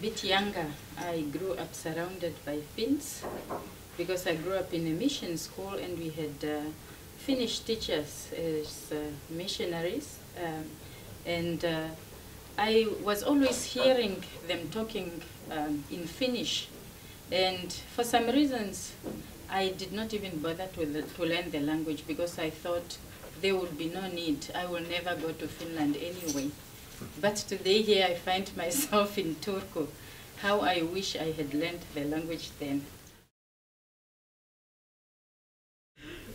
bit younger, I grew up surrounded by Finns because I grew up in a mission school and we had uh, Finnish teachers as uh, missionaries. Um, and uh, I was always hearing them talking um, in Finnish. And for some reasons, I did not even bother to, to learn the language because I thought there would be no need. I will never go to Finland anyway. But today here I find myself in Turku. How I wish I had learned the language then.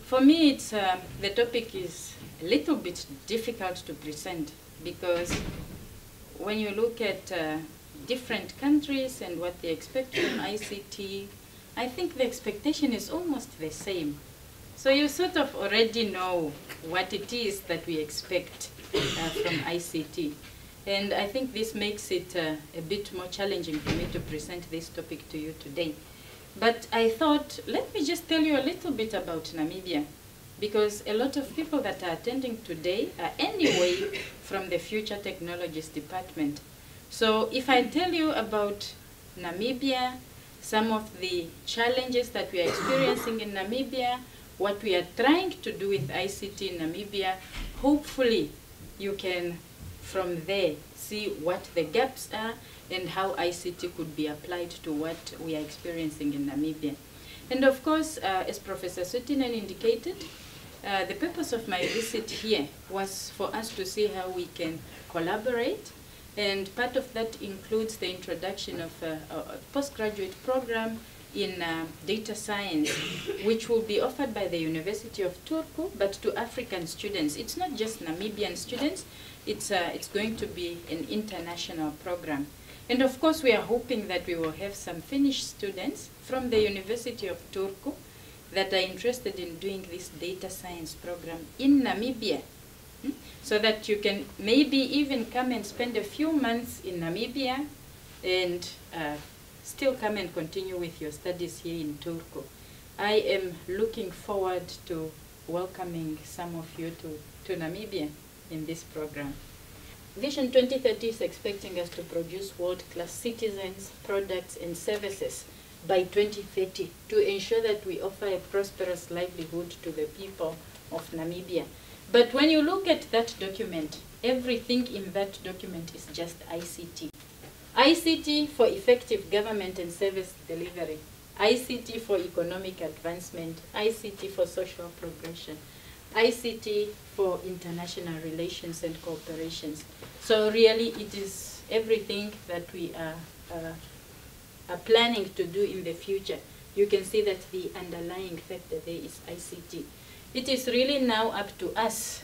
For me, it's, uh, the topic is a little bit difficult to present because when you look at uh, different countries and what they expect from ICT, I think the expectation is almost the same. So you sort of already know what it is that we expect uh, from ICT. And I think this makes it uh, a bit more challenging for me to present this topic to you today. But I thought, let me just tell you a little bit about Namibia. Because a lot of people that are attending today are anyway from the Future Technologies Department. So if I tell you about Namibia, some of the challenges that we are experiencing in Namibia, what we are trying to do with ICT in Namibia, hopefully you can from there see what the gaps are and how ICT could be applied to what we are experiencing in Namibia. And of course, uh, as Professor Sutinen indicated, uh, the purpose of my visit here was for us to see how we can collaborate and part of that includes the introduction of a, a postgraduate program in uh, data science, which will be offered by the University of Turku, but to African students. It's not just Namibian students, it's, uh, it's going to be an international program. And of course, we are hoping that we will have some Finnish students from the University of Turku that are interested in doing this data science program in Namibia so that you can maybe even come and spend a few months in Namibia and uh, still come and continue with your studies here in Turku. I am looking forward to welcoming some of you to, to Namibia in this program. Vision 2030 is expecting us to produce world-class citizens, products and services by 2030 to ensure that we offer a prosperous livelihood to the people of Namibia. But when you look at that document, everything in that document is just ICT. ICT for effective government and service delivery, ICT for economic advancement, ICT for social progression, ICT for international relations and cooperations. So really it is everything that we are, uh, are planning to do in the future. You can see that the underlying factor there is ICT. It is really now up to us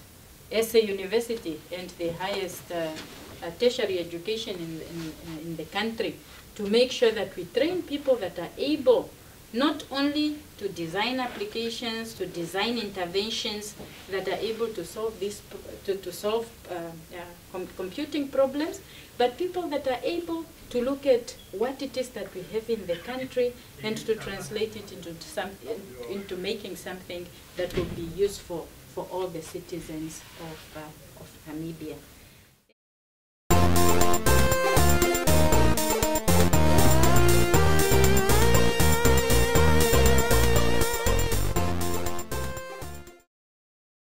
as a university and the highest uh, uh, tertiary education in, in, in the country to make sure that we train people that are able not only to design applications, to design interventions that are able to solve this, to, to solve uh, uh, com computing problems, but people that are able to look at what it is that we have in the country and to translate it into some, into making something that will be useful for all the citizens of, uh, of Namibia.